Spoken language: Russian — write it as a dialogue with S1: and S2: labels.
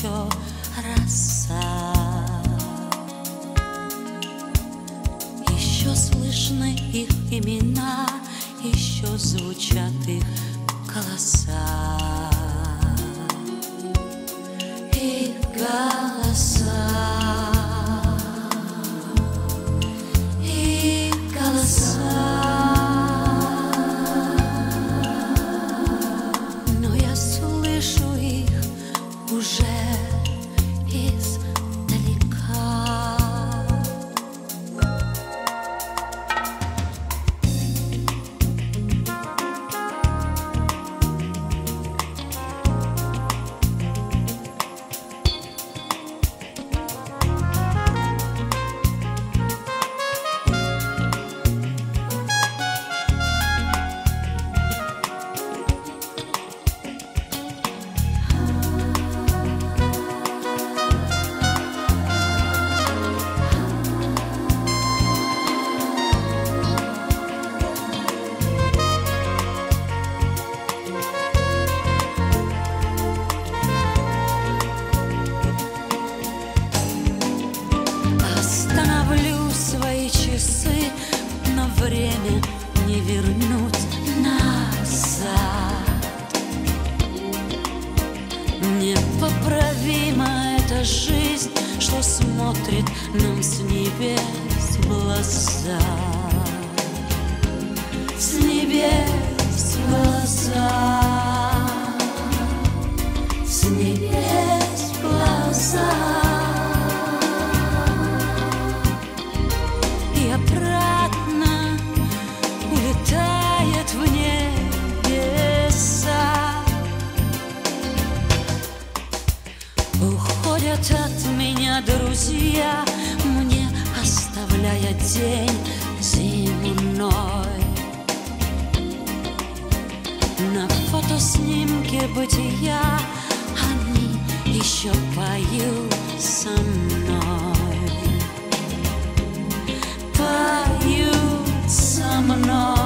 S1: еще роса. Еще слышны их имена, еще звучат их голоса. Жизнь, что смотрит нам с небес в глаза. С небес в глаза. друзья, мне оставляя день земной. На фотоснимке бытия они еще поют со мной. Поют со мной.